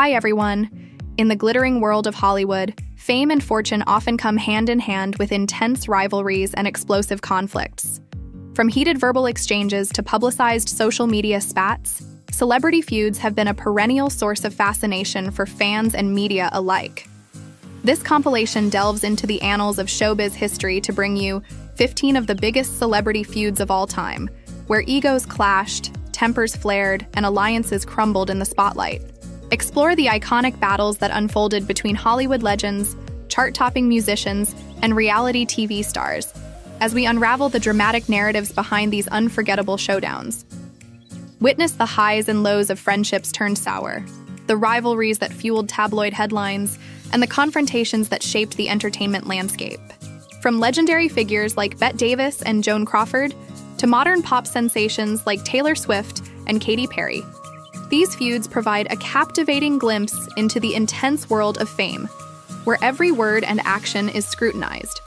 Hi, everyone. In the glittering world of Hollywood, fame and fortune often come hand in hand with intense rivalries and explosive conflicts. From heated verbal exchanges to publicized social media spats, celebrity feuds have been a perennial source of fascination for fans and media alike. This compilation delves into the annals of showbiz history to bring you 15 of the biggest celebrity feuds of all time, where egos clashed, tempers flared, and alliances crumbled in the spotlight. Explore the iconic battles that unfolded between Hollywood legends, chart topping musicians, and reality TV stars as we unravel the dramatic narratives behind these unforgettable showdowns. Witness the highs and lows of friendships turned sour, the rivalries that fueled tabloid headlines, and the confrontations that shaped the entertainment landscape. From legendary figures like Bette Davis and Joan Crawford to modern pop sensations like Taylor Swift and Katy Perry, these feuds provide a captivating glimpse into the intense world of fame, where every word and action is scrutinized.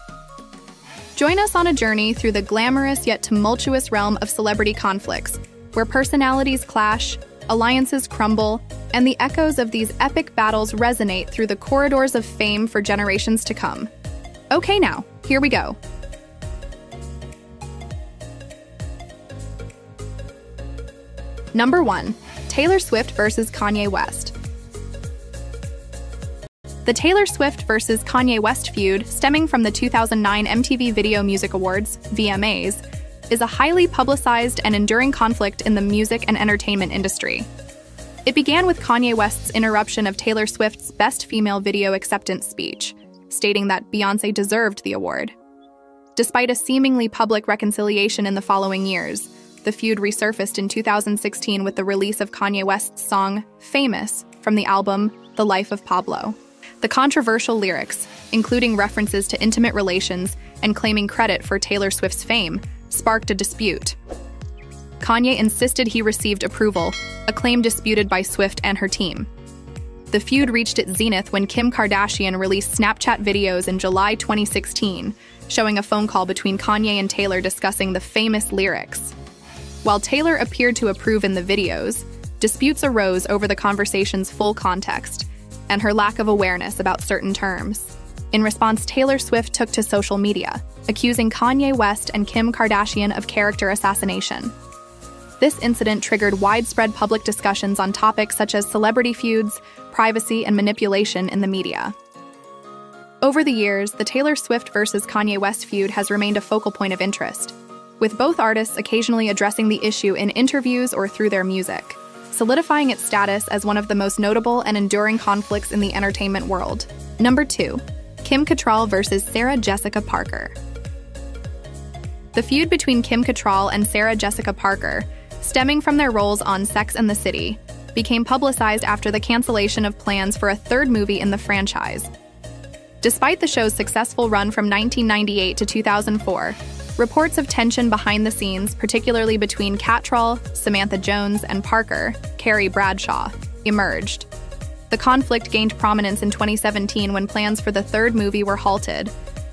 Join us on a journey through the glamorous yet tumultuous realm of celebrity conflicts, where personalities clash, alliances crumble, and the echoes of these epic battles resonate through the corridors of fame for generations to come. Okay, now, here we go. Number 1 Taylor Swift versus Kanye West. The Taylor Swift versus Kanye West feud, stemming from the 2009 MTV Video Music Awards, VMAs, is a highly publicized and enduring conflict in the music and entertainment industry. It began with Kanye West's interruption of Taylor Swift's Best Female Video Acceptance speech, stating that Beyonce deserved the award. Despite a seemingly public reconciliation in the following years, the feud resurfaced in 2016 with the release of Kanye West's song Famous from the album The Life of Pablo. The controversial lyrics, including references to intimate relations and claiming credit for Taylor Swift's fame, sparked a dispute. Kanye insisted he received approval, a claim disputed by Swift and her team. The feud reached its zenith when Kim Kardashian released Snapchat videos in July 2016, showing a phone call between Kanye and Taylor discussing the famous lyrics. While Taylor appeared to approve in the videos, disputes arose over the conversation's full context and her lack of awareness about certain terms. In response, Taylor Swift took to social media, accusing Kanye West and Kim Kardashian of character assassination. This incident triggered widespread public discussions on topics such as celebrity feuds, privacy, and manipulation in the media. Over the years, the Taylor Swift versus Kanye West feud has remained a focal point of interest, with both artists occasionally addressing the issue in interviews or through their music, solidifying its status as one of the most notable and enduring conflicts in the entertainment world. Number 2. Kim Cattrall versus Sarah Jessica Parker. The feud between Kim Cattrall and Sarah Jessica Parker, stemming from their roles on Sex and the City, became publicized after the cancellation of plans for a third movie in the franchise. Despite the show's successful run from 1998 to 2004, Reports of tension behind the scenes, particularly between Cattrall, Samantha Jones, and Parker, Carrie Bradshaw, emerged. The conflict gained prominence in 2017 when plans for the third movie were halted,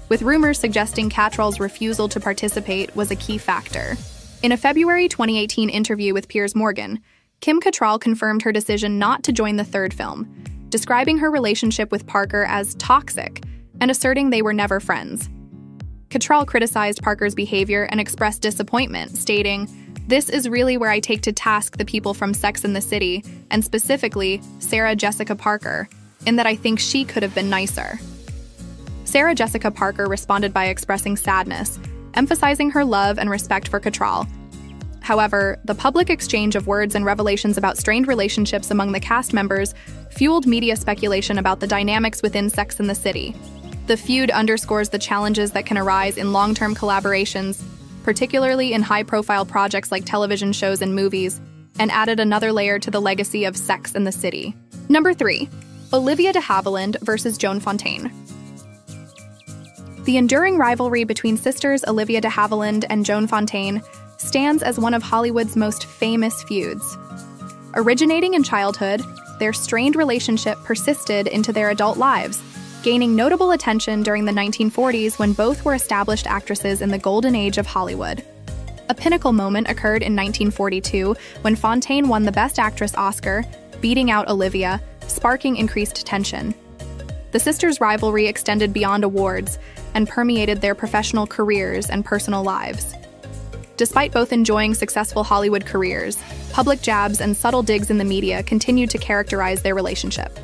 with rumors suggesting Cattrall's refusal to participate was a key factor. In a February 2018 interview with Piers Morgan, Kim Cattrall confirmed her decision not to join the third film, describing her relationship with Parker as toxic and asserting they were never friends. Cattrall criticized Parker's behavior and expressed disappointment, stating, This is really where I take to task the people from Sex and the City, and specifically Sarah Jessica Parker, in that I think she could have been nicer. Sarah Jessica Parker responded by expressing sadness, emphasizing her love and respect for Cattrall. However, the public exchange of words and revelations about strained relationships among the cast members fueled media speculation about the dynamics within Sex and the City. The feud underscores the challenges that can arise in long term collaborations, particularly in high profile projects like television shows and movies, and added another layer to the legacy of Sex and the City. Number 3. Olivia de Havilland versus Joan Fontaine. The enduring rivalry between sisters Olivia de Havilland and Joan Fontaine stands as one of Hollywood's most famous feuds. Originating in childhood, their strained relationship persisted into their adult lives, gaining notable attention during the 1940s when both were established actresses in the golden age of Hollywood. A pinnacle moment occurred in 1942 when Fontaine won the Best Actress Oscar, beating out Olivia, sparking increased tension. The sisters' rivalry extended beyond awards and permeated their professional careers and personal lives. Despite both enjoying successful Hollywood careers, public jabs and subtle digs in the media continued to characterize their relationship.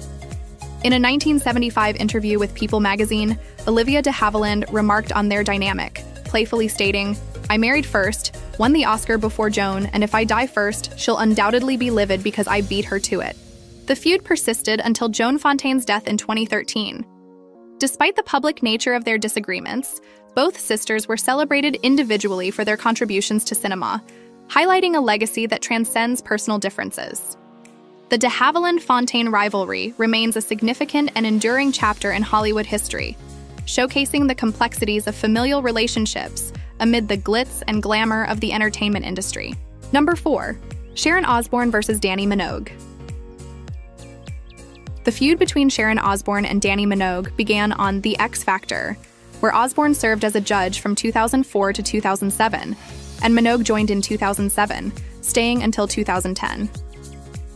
In a 1975 interview with People magazine, Olivia de Havilland remarked on their dynamic, playfully stating, I married first, won the Oscar before Joan, and if I die first, she'll undoubtedly be livid because I beat her to it. The feud persisted until Joan Fontaine's death in 2013. Despite the public nature of their disagreements, both sisters were celebrated individually for their contributions to cinema, highlighting a legacy that transcends personal differences. The de Havilland Fontaine rivalry remains a significant and enduring chapter in Hollywood history, showcasing the complexities of familial relationships amid the glitz and glamour of the entertainment industry. Number 4. Sharon Osbourne versus Dannii Minogue. The feud between Sharon Osbourne and Dannii Minogue began on The X Factor, where Osbourne served as a judge from 2004 to 2007, and Minogue joined in 2007, staying until 2010.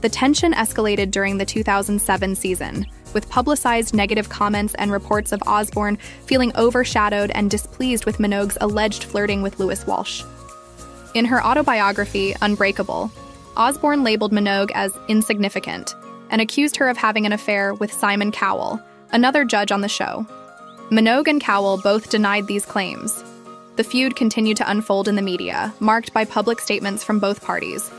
The tension escalated during the 2007 season, with publicized negative comments and reports of Osbourne feeling overshadowed and displeased with Minogue's alleged flirting with Louis Walsh. In her autobiography, Unbreakable, Osbourne labeled Minogue as insignificant and accused her of having an affair with Simon Cowell, another judge on the show. Minogue and Cowell both denied these claims. The feud continued to unfold in the media, marked by public statements from both parties.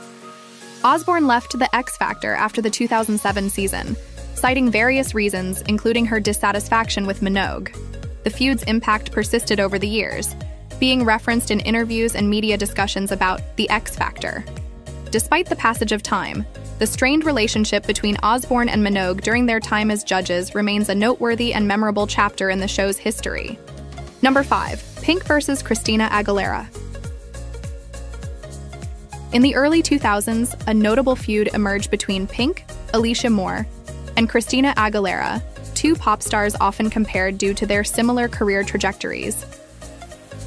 Osbourne left The X Factor after the 2007 season, citing various reasons, including her dissatisfaction with Minogue. The feud's impact persisted over the years, being referenced in interviews and media discussions about The X Factor. Despite the passage of time, the strained relationship between Osbourne and Minogue during their time as judges remains a noteworthy and memorable chapter in the show's history. Number 5. Pink versus Christina Aguilera. In the early 2000s, a notable feud emerged between Pink, Alicia Moore, and Christina Aguilera, two pop stars often compared due to their similar career trajectories.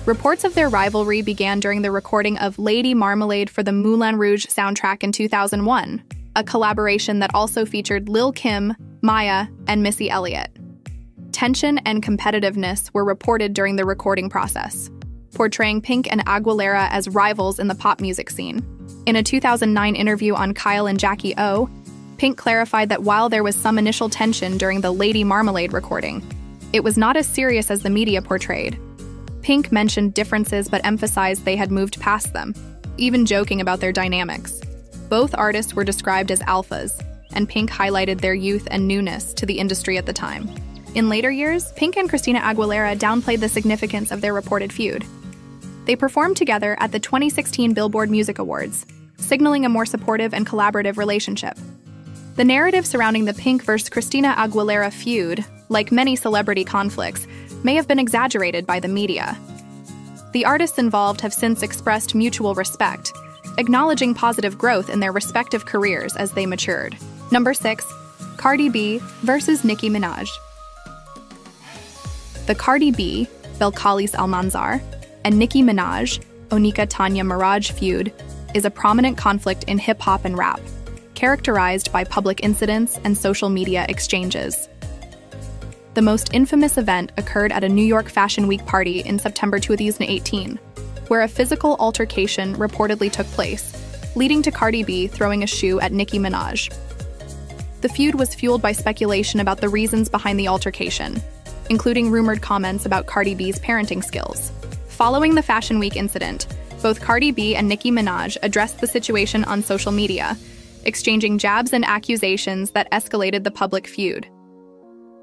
Reports of their rivalry began during the recording of Lady Marmalade for the Moulin Rouge soundtrack in 2001, a collaboration that also featured Lil Kim, Mya, and Missy Elliott. Tension and competitiveness were reported during the recording process, portraying Pink and Aguilera as rivals in the pop music scene. In a 2009 interview on Kyle and Jackie O, Pink clarified that while there was some initial tension during the Lady Marmalade recording, it was not as serious as the media portrayed. Pink mentioned differences but emphasized they had moved past them, even joking about their dynamics. Both artists were described as alphas, and Pink highlighted their youth and newness to the industry at the time. In later years, Pink and Christina Aguilera downplayed the significance of their reported feud. They performed together at the 2016 Billboard Music Awards, signaling a more supportive and collaborative relationship. The narrative surrounding the Pink vs. Christina Aguilera feud, like many celebrity conflicts, may have been exaggerated by the media. The artists involved have since expressed mutual respect acknowledging positive growth in their respective careers as they matured. Number 6. Cardi B versus Nicki Minaj. The Cardi B, Belcalis Almanzar, and Nicki Minaj, Onika Tanya Maraj feud is a prominent conflict in hip hop and rap, characterized by public incidents and social media exchanges. The most infamous event occurred at a New York Fashion Week party in September 2018 where a physical altercation reportedly took place, leading to Cardi B throwing a shoe at Nicki Minaj. The feud was fueled by speculation about the reasons behind the altercation, including rumored comments about Cardi B's parenting skills. Following the Fashion Week incident, both Cardi B and Nicki Minaj addressed the situation on social media, exchanging jabs and accusations that escalated the public feud.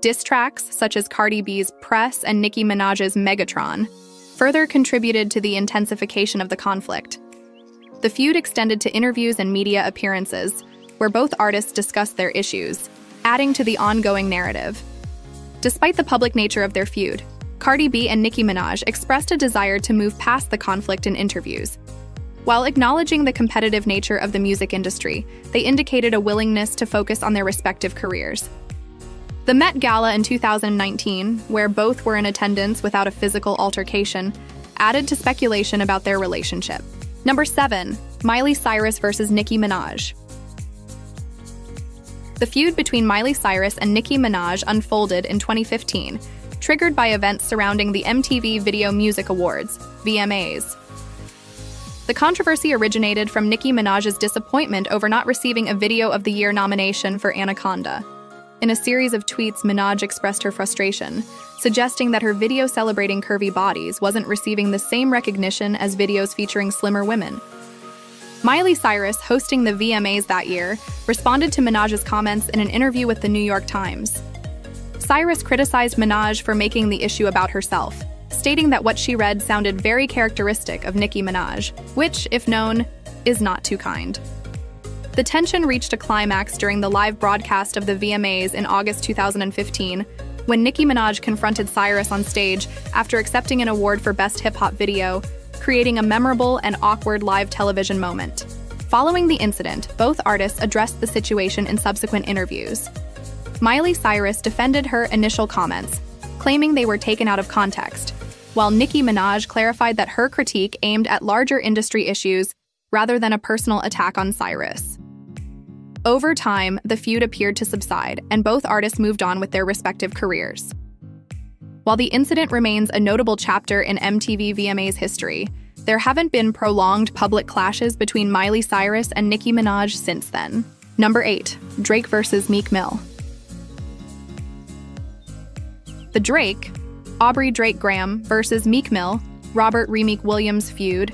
Diss tracks, such as Cardi B's Press and Nicki Minaj's Megatron, further contributed to the intensification of the conflict. The feud extended to interviews and media appearances, where both artists discussed their issues, adding to the ongoing narrative. Despite the public nature of their feud, Cardi B and Nicki Minaj expressed a desire to move past the conflict in interviews. While acknowledging the competitive nature of the music industry, they indicated a willingness to focus on their respective careers. The Met Gala in 2019, where both were in attendance without a physical altercation, added to speculation about their relationship. Number 7. Miley Cyrus versus Nicki Minaj. The feud between Miley Cyrus and Nicki Minaj unfolded in 2015, triggered by events surrounding the MTV Video Music Awards, VMAs. The controversy originated from Nicki Minaj's disappointment over not receiving a Video of the Year nomination for Anaconda. In a series of tweets, Minaj expressed her frustration, suggesting that her video celebrating curvy bodies wasn't receiving the same recognition as videos featuring slimmer women. Miley Cyrus, hosting the VMAs that year, responded to Minaj's comments in an interview with the New York Times. Cyrus criticized Minaj for making the issue about herself, stating that what she read sounded very characteristic of Nicki Minaj, which, if known, is not too kind. The tension reached a climax during the live broadcast of the VMAs in August 2015 when Nicki Minaj confronted Cyrus on stage after accepting an award for Best Hip Hop Video, creating a memorable and awkward live television moment. Following the incident, both artists addressed the situation in subsequent interviews. Miley Cyrus defended her initial comments, claiming they were taken out of context, while Nicki Minaj clarified that her critique aimed at larger industry issues rather than a personal attack on Cyrus. Over time, the feud appeared to subside, and both artists moved on with their respective careers. While the incident remains a notable chapter in MTV VMA's history, there haven't been prolonged public clashes between Miley Cyrus and Nicki Minaj since then. Number 8. Drake vs. Meek Mill. The Drake, Aubrey Drake Graham versus Meek Mill, Robert Rihmeek Williams feud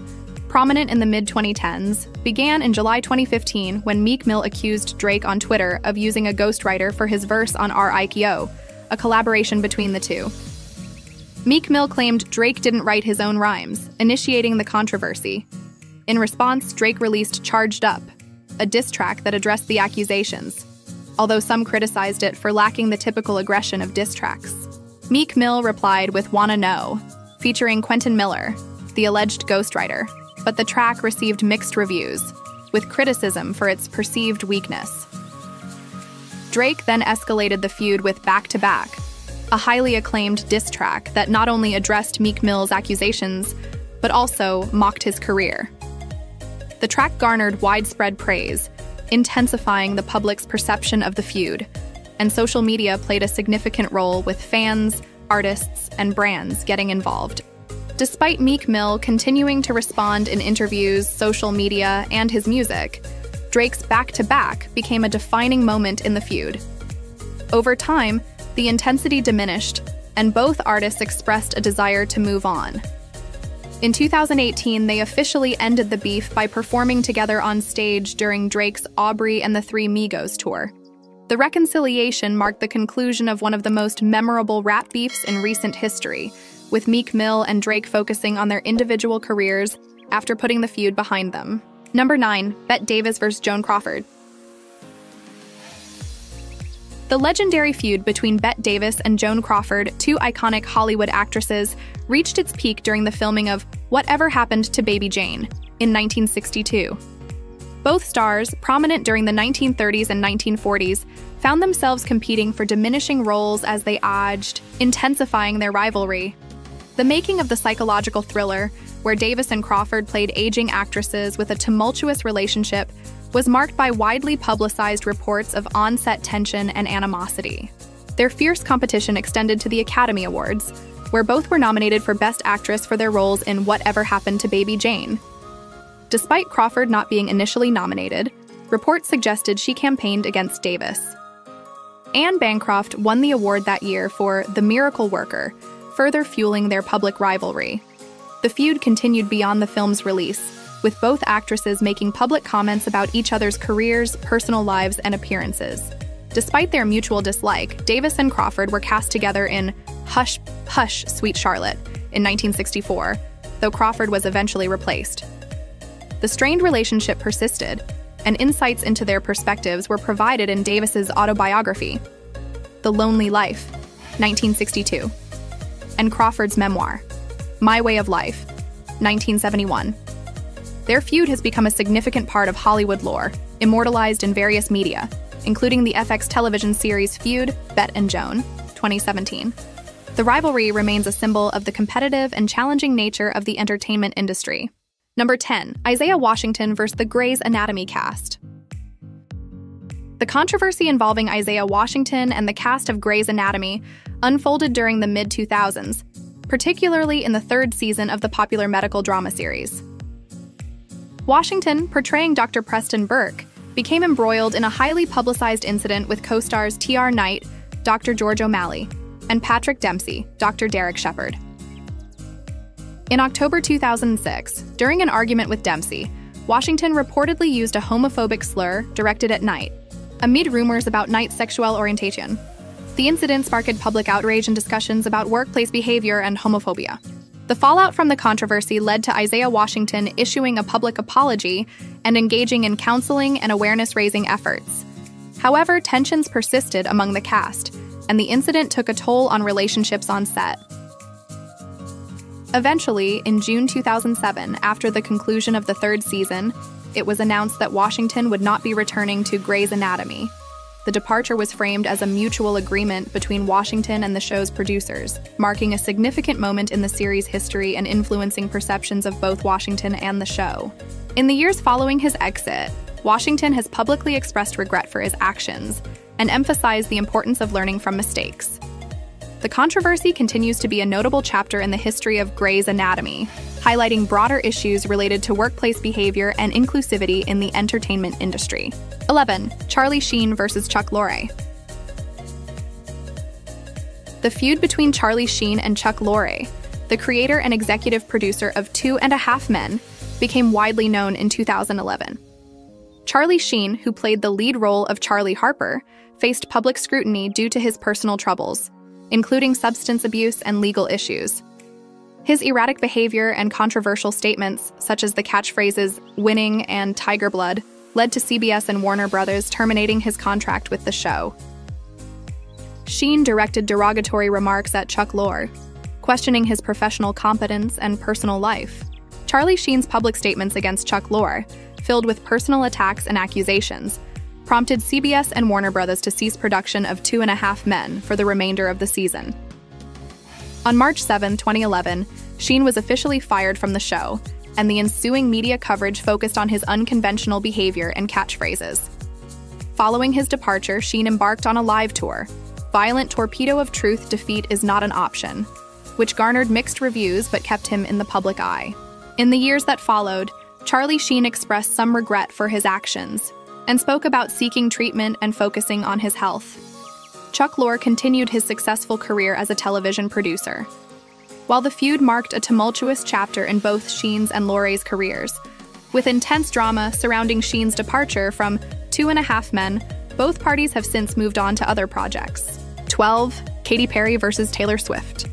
prominent in the mid 2010s, began in July 2015 when Meek Mill accused Drake on Twitter of using a ghostwriter for his verse on R.I.C.O., a collaboration between the two. Meek Mill claimed Drake didn't write his own rhymes, initiating the controversy. In response, Drake released Charged Up, a diss track that addressed the accusations, although some criticized it for lacking the typical aggression of diss tracks. Meek Mill replied with Wanna Know, featuring Quentin Miller, the alleged ghostwriter but the track received mixed reviews, with criticism for its perceived weakness. Drake then escalated the feud with Back to Back, a highly acclaimed diss track that not only addressed Meek Mill's accusations, but also mocked his career. The track garnered widespread praise, intensifying the public's perception of the feud, and social media played a significant role with fans, artists, and brands getting involved. Despite Meek Mill continuing to respond in interviews, social media, and his music, Drake's back to back became a defining moment in the feud. Over time, the intensity diminished, and both artists expressed a desire to move on. In 2018, they officially ended the beef by performing together on stage during Drake's Aubrey and the Three Migos tour. The reconciliation marked the conclusion of one of the most memorable rap beefs in recent history, with Meek Mill and Drake focusing on their individual careers after putting the feud behind them. Number 9, Bette Davis vs. Joan Crawford. The legendary feud between Bette Davis and Joan Crawford, two iconic Hollywood actresses, reached its peak during the filming of Whatever Happened to Baby Jane in 1962. Both stars, prominent during the 1930s and 1940s, found themselves competing for diminishing roles as they aged, intensifying their rivalry. The making of the psychological thriller, where Davis and Crawford played aging actresses with a tumultuous relationship, was marked by widely publicized reports of on-set tension and animosity. Their fierce competition extended to the Academy Awards, where both were nominated for Best Actress for their roles in Whatever Happened to Baby Jane. Despite Crawford not being initially nominated, reports suggested she campaigned against Davis. Anne Bancroft won the award that year for The Miracle Worker, further fueling their public rivalry. The feud continued beyond the film's release, with both actresses making public comments about each other's careers, personal lives, and appearances. Despite their mutual dislike, Davis and Crawford were cast together in Hush, Hush, Sweet Charlotte in 1964, though Crawford was eventually replaced. The strained relationship persisted, and insights into their perspectives were provided in Davis's autobiography, The Lonely Life, 1962 and Crawford's memoir, My Way of Life, 1971. Their feud has become a significant part of Hollywood lore, immortalized in various media, including the FX television series Feud, Bette and Joan, 2017. The rivalry remains a symbol of the competitive and challenging nature of the entertainment industry. Number 10, Isaiah Washington versus the Grey's Anatomy cast. The controversy involving Isaiah Washington and the cast of Grey's Anatomy unfolded during the mid 2000s, particularly in the third season of the popular medical drama series. Washington, portraying Dr. Preston Burke, became embroiled in a highly publicized incident with co stars T.R. Knight, Dr. George O'Malley, and Patrick Dempsey, Dr. Derek Shepherd. In October 2006, during an argument with Dempsey, Washington reportedly used a homophobic slur directed at Knight, amid rumors about Knight's sexual orientation. The incident sparked public outrage and discussions about workplace behavior and homophobia. The fallout from the controversy led to Isaiah Washington issuing a public apology and engaging in counseling and awareness raising efforts. However, tensions persisted among the cast, and the incident took a toll on relationships on set. Eventually, in June 2007, after the conclusion of the third season, it was announced that Washington would not be returning to Grey's Anatomy, the departure was framed as a mutual agreement between Washington and the show's producers, marking a significant moment in the series' history and influencing perceptions of both Washington and the show. In the years following his exit, Washington has publicly expressed regret for his actions and emphasized the importance of learning from mistakes. The controversy continues to be a notable chapter in the history of Grey's Anatomy, highlighting broader issues related to workplace behavior and inclusivity in the entertainment industry. 11. Charlie Sheen versus Chuck Lorre. The feud between Charlie Sheen and Chuck Lorre, the creator and executive producer of Two and a Half Men, became widely known in 2011. Charlie Sheen, who played the lead role of Charlie Harper, faced public scrutiny due to his personal troubles, including substance abuse and legal issues. His erratic behavior and controversial statements, such as the catchphrases winning and tiger blood, led to CBS and Warner Brothers terminating his contract with the show. Sheen directed derogatory remarks at Chuck Lorre, questioning his professional competence and personal life. Charlie Sheen's public statements against Chuck Lorre, filled with personal attacks and accusations, prompted CBS and Warner Brothers to cease production of Two and a Half Men for the remainder of the season. On March 7, 2011, Sheen was officially fired from the show, and the ensuing media coverage focused on his unconventional behavior and catchphrases. Following his departure, Sheen embarked on a live tour. Violent Torpedo of Truth defeat is not an option, which garnered mixed reviews but kept him in the public eye. In the years that followed, Charlie Sheen expressed some regret for his actions and spoke about seeking treatment and focusing on his health. Chuck Lorre continued his successful career as a television producer. While the feud marked a tumultuous chapter in both Sheen's and Lorre's careers, with intense drama surrounding Sheen's departure from Two and a Half Men, both parties have since moved on to other projects. 12. Katy Perry versus Taylor Swift.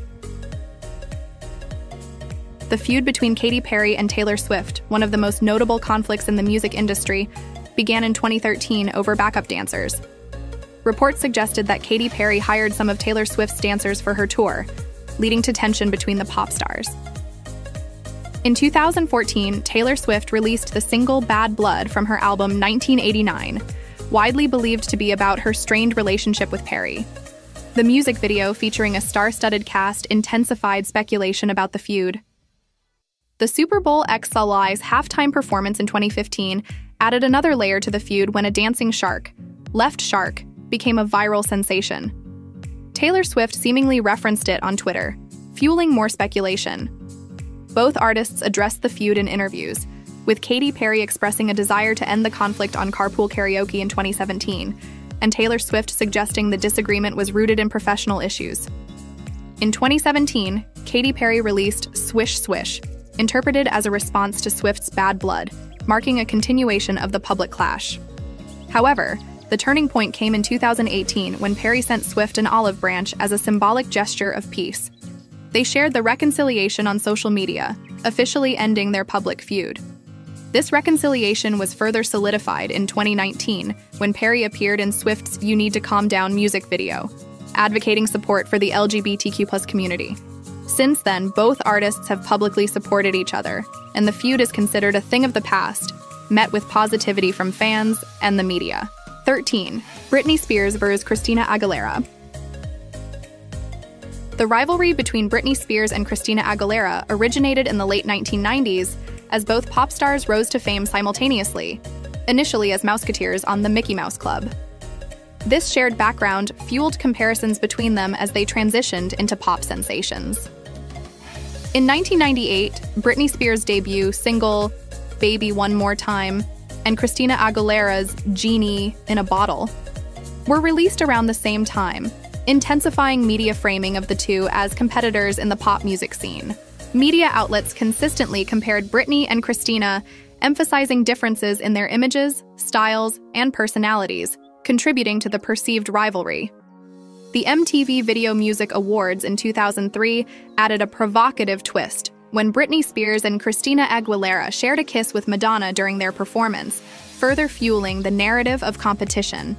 The feud between Katy Perry and Taylor Swift, one of the most notable conflicts in the music industry, began in 2013 over backup dancers. Reports suggested that Katy Perry hired some of Taylor Swift's dancers for her tour, leading to tension between the pop stars. In 2014, Taylor Swift released the single Bad Blood from her album 1989, widely believed to be about her strained relationship with Perry. The music video featuring a star studded cast intensified speculation about the feud. The Super Bowl XLI's halftime performance in 2015 added another layer to the feud when a dancing shark, Left Shark, became a viral sensation. Taylor Swift seemingly referenced it on Twitter, fueling more speculation. Both artists addressed the feud in interviews, with Katy Perry expressing a desire to end the conflict on Carpool Karaoke in 2017, and Taylor Swift suggesting the disagreement was rooted in professional issues. In 2017, Katy Perry released Swish Swish, interpreted as a response to Swift's Bad Blood, marking a continuation of the public clash. However, the turning point came in 2018 when Perry sent Swift an olive branch as a symbolic gesture of peace. They shared the reconciliation on social media, officially ending their public feud. This reconciliation was further solidified in 2019 when Perry appeared in Swift's You Need to Calm Down music video, advocating support for the LGBTQ community. Since then, both artists have publicly supported each other, and the feud is considered a thing of the past, met with positivity from fans and the media. 13. Britney Spears vs. Christina Aguilera. The rivalry between Britney Spears and Christina Aguilera originated in the late 1990s as both pop stars rose to fame simultaneously, initially as Mouseketeers on the Mickey Mouse Club. This shared background fueled comparisons between them as they transitioned into pop sensations. In 1998, Britney Spears' debut single, Baby One More Time, and Christina Aguilera's Genie in a Bottle were released around the same time, intensifying media framing of the two as competitors in the pop music scene. Media outlets consistently compared Britney and Christina, emphasizing differences in their images, styles, and personalities, contributing to the perceived rivalry. The MTV Video Music Awards in 2003 added a provocative twist when Britney Spears and Christina Aguilera shared a kiss with Madonna during their performance, further fueling the narrative of competition.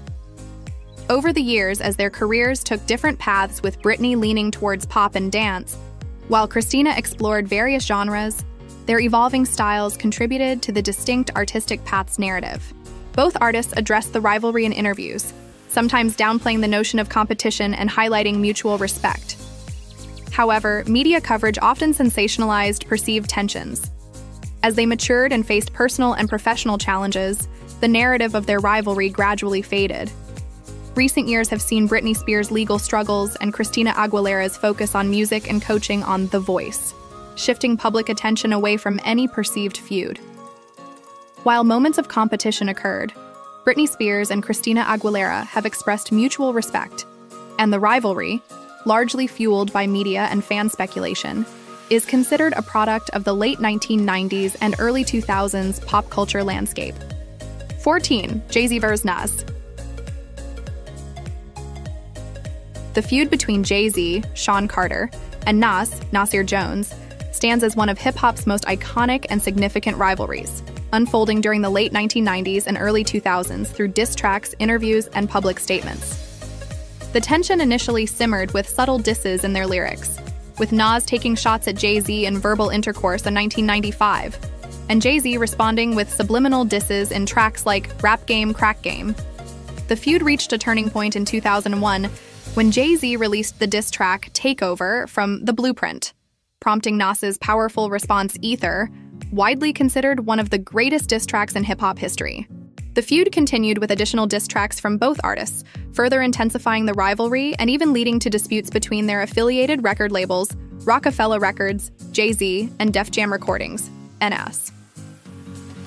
Over the years, as their careers took different paths with Britney leaning towards pop and dance, while Christina explored various genres, their evolving styles contributed to the distinct artistic paths narrative. Both artists addressed the rivalry in interviews, sometimes downplaying the notion of competition and highlighting mutual respect. However, media coverage often sensationalized perceived tensions. As they matured and faced personal and professional challenges, the narrative of their rivalry gradually faded. Recent years have seen Britney Spears' legal struggles and Christina Aguilera's focus on music and coaching on The Voice, shifting public attention away from any perceived feud. While moments of competition occurred, Britney Spears and Christina Aguilera have expressed mutual respect, and the rivalry, largely fueled by media and fan speculation, is considered a product of the late 1990s and early 2000s pop culture landscape. 14. Jay Z vs. Nas. The feud between Jay Z, Sean Carter, and Nas, Nasir Jones, stands as one of hip hop's most iconic and significant rivalries unfolding during the late 1990s and early 2000s through diss tracks, interviews, and public statements. The tension initially simmered with subtle disses in their lyrics, with Nas taking shots at Jay Z in verbal intercourse in 1995, and Jay Z responding with subliminal disses in tracks like Rap Game, Crack Game. The feud reached a turning point in 2001 when Jay Z released the diss track Takeover from The Blueprint, prompting Nas's powerful response Ether widely considered one of the greatest diss tracks in hip hop history. The feud continued with additional diss tracks from both artists, further intensifying the rivalry and even leading to disputes between their affiliated record labels, Roc-A-Fella Records, Jay Z, and Def Jam Recordings, NS.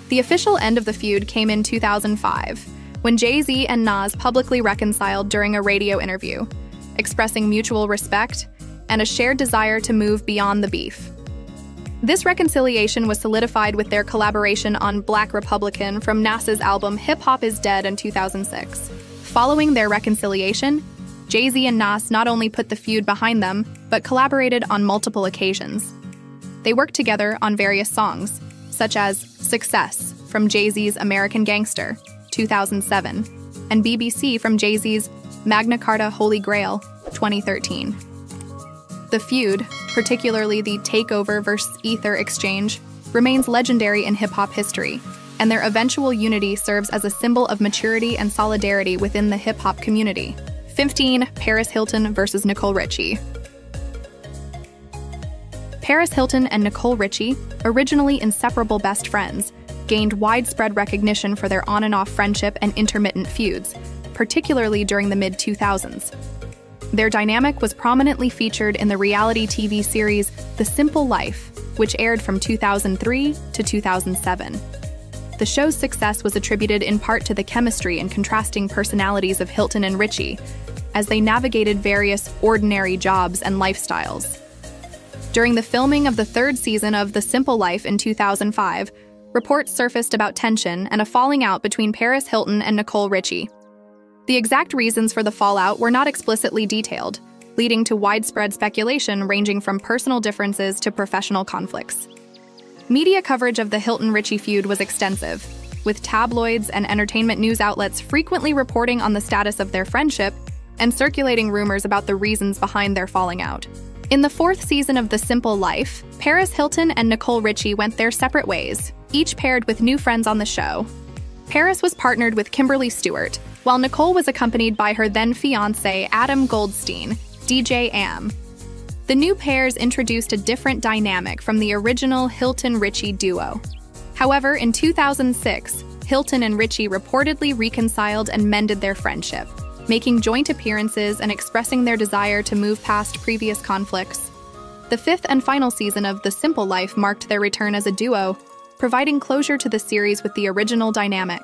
The official end of the feud came in 2005, when Jay Z and Nas publicly reconciled during a radio interview, expressing mutual respect and a shared desire to move beyond the beef. This reconciliation was solidified with their collaboration on Black Republican from Nas's album Hip Hop is Dead in 2006. Following their reconciliation, Jay Z and Nas not only put the feud behind them, but collaborated on multiple occasions. They worked together on various songs, such as Success from Jay Z's American Gangster, 2007, and BBC from Jay Z's Magna Carta Holy Grail, 2013. The feud, particularly the Takeover versus Ether exchange, remains legendary in hip hop history, and their eventual unity serves as a symbol of maturity and solidarity within the hip hop community. 15. Paris Hilton versus Nicole Richie. Paris Hilton and Nicole Richie, originally inseparable best friends, gained widespread recognition for their on and off friendship and intermittent feuds, particularly during the mid 2000s. Their dynamic was prominently featured in the reality TV series The Simple Life, which aired from 2003 to 2007. The show's success was attributed in part to the chemistry and contrasting personalities of Hilton and Richie, as they navigated various ordinary jobs and lifestyles. During the filming of the third season of The Simple Life in 2005, reports surfaced about tension and a falling out between Paris Hilton and Nicole Richie. The exact reasons for the fallout were not explicitly detailed, leading to widespread speculation ranging from personal differences to professional conflicts. Media coverage of the Hilton Richie feud was extensive, with tabloids and entertainment news outlets frequently reporting on the status of their friendship and circulating rumors about the reasons behind their falling out. In the fourth season of The Simple Life, Paris Hilton and Nicole Richie went their separate ways, each paired with new friends on the show. Paris was partnered with Kimberly Stewart, while Nicole was accompanied by her then fiance, Adam Goldstein, DJ Am. The new pairs introduced a different dynamic from the original Hilton Richie duo. However, in 2006, Hilton and Richie reportedly reconciled and mended their friendship. making joint appearances and expressing their desire to move past previous conflicts. The fifth and final season of The Simple Life marked their return as a duo, providing closure to the series with the original dynamic.